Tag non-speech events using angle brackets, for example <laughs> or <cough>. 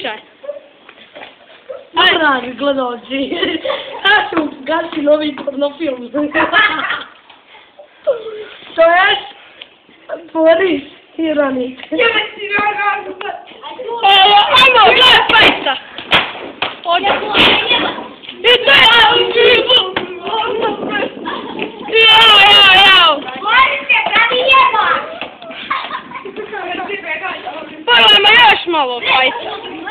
slučaj. Aj, dragi gledalci, <laughs> ja ću gasi novi pornofilm. <laughs> to je Boris Hiranik. Me. Ajmo, to je. Ovdje. I to je Jao, jao, jao. Je <laughs>